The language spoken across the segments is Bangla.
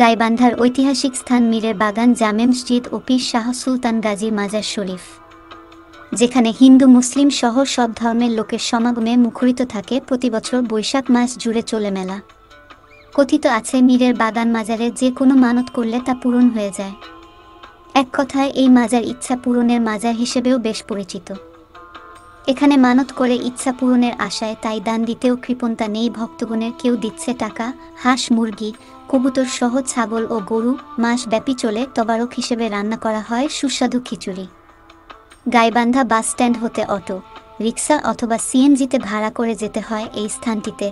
গাইবান্ধার ঐতিহাসিক স্থান মীরের বাগান জামে মসজিদ ও পীর শাহ সুলতান গাজী মাজার শরীফ, যেখানে হিন্দু মুসলিম সহ সব ধর্মের লোকের সমাগমে মুখরিত থাকে প্রতি বছর বৈশাখ মাস জুড়ে চলে মেলা। কথিত আছে মীরের বাগান মাজারে যে কোনো মানত করলে তা পূরণ হয়ে যায়। এক কথায় এই মাজার ইচ্ছা পূরণের মাজার হিসেবেও বেশ পরিচিত। এখানে মানত করে ইচ্ছা পূরণের আশায় তাই দান দিতেও কৃপণতা নেই ভক্তগণের। কেউ দিচ্ছে টাকা, হাঁস, মুরগি, কবুতর সহ ছাগল ও গরু মাস ব্যাপী চলে তবারক হিসেবে রান্না করা হয় সুস্বাদু খিচুড়ি। গাইবান্ধা বাস স্ট্যান্ড হতে অটো, রিক্সা অথবা সিএনজিতে ভাড়া করে যেতে হয় এই স্থানটিতে।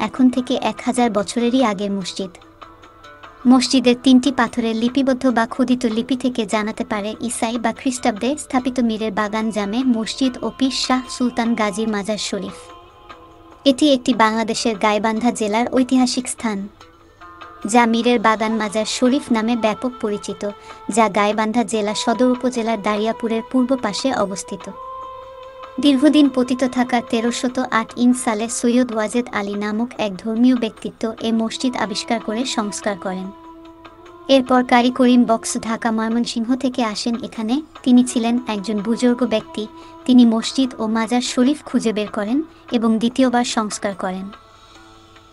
এখন থেকে এক হাজার বছরেরই আগের মসজিদ। মসজিদের তিনটি পাথরের লিপিবদ্ধ বা খোদিত লিপি থেকে জানাতে পারে ইসাই বা খ্রিস্টাব্দে স্থাপিত মীরের বাগান জামে মসজিদ ও পীর শাহ সুলতান গাজীর মাজার শরীফ। এটি একটি বাংলাদেশের গাইবান্ধা জেলার ঐতিহাসিক স্থান, যা মীরের বাগান মাজার শরীফ নামে ব্যাপক পরিচিত, যা গাইবান্ধা জেলা সদর উপজেলার দারিয়াপুরের পূর্ব পাশে অবস্থিত। দীর্ঘদিন পতিত থাকা তেরোশত আট ইন সালে সৈয়দ ওয়াজেদ আলী নামক এক ধর্মীয় ব্যক্তিত্ব এ মসজিদ আবিষ্কার করে সংস্কার করেন। এরপর কারি করিম বক্স ঢাকা ময়মনসিংহ থেকে আসেন। এখানে তিনি ছিলেন একজন বুজুর্গ ব্যক্তি। তিনি মসজিদ ও মাজার শরীফ খুঁজে বের করেন এবং দ্বিতীয়বার সংস্কার করেন।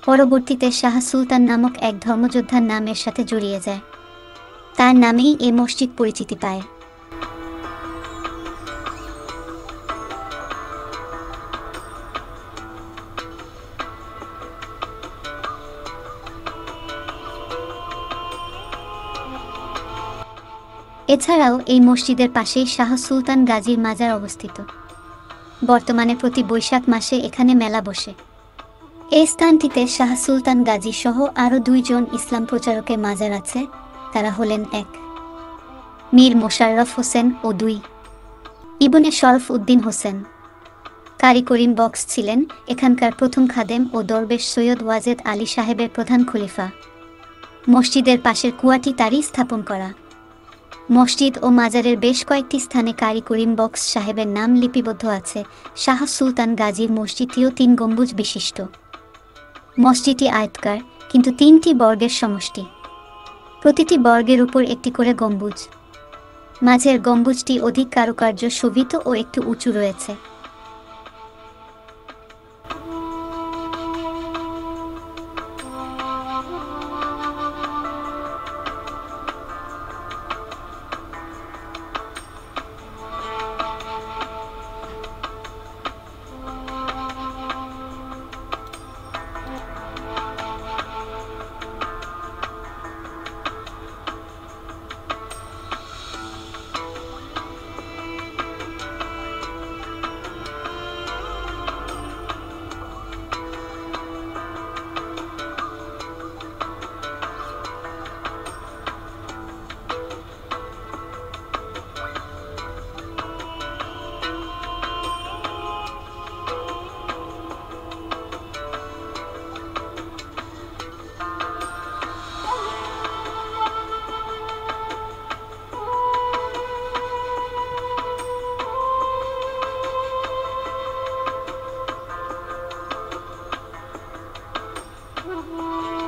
পরবর্তীতে শাহ সুলতান নামক এক ধর্মযোদ্ধার নামের সাথে জড়িয়ে যায়। তার নামেই এ মসজিদ পরিচিতি পায়। এছাড়াও এই মসজিদের পাশেই শাহ সুলতান গাজীর মাজার অবস্থিত। বর্তমানে প্রতি বৈশাখ মাসে এখানে মেলা বসে। এই স্থানটিতে শাহ সুলতান গাজী সহ আরও দুইজন ইসলাম প্রচারকের মাজার আছে, তারা হলেন এক। মীর মোশাররফ হোসেন ও দুই। ইবনে শরফ উদ্দিন হোসেন। কারি করিম বক্স ছিলেন এখানকার প্রথম খাদেম ও দরবেশ সৈয়দ ওয়াজেদ আলী সাহেবের প্রধান খলিফা। মসজিদের পাশের কুয়াটি তারই স্থাপন করা। মসজিদ ও মাজারের বেশ কয়েকটি স্থানে কারি করিম বক্স সাহেবের নাম লিপিবদ্ধ আছে। শাহ সুলতান গাজীর মসজিদটিও তিন গম্বুজ বিশিষ্ট। মসজিদটি আয়তকার, কিন্তু তিনটি বর্গের সমষ্টি। প্রতিটি বর্গের উপর একটি করে গম্বুজ। মাঝের গম্বুজটি অধিক কারুকার্য শোভিত ও একটু উঁচু রয়েছে। Oh,